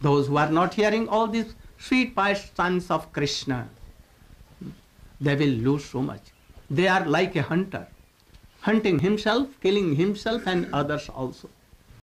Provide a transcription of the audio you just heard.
Those who are not hearing all these sweet pious sons of Krishna, they will lose so much. They are like a hunter, hunting himself, killing himself and others also.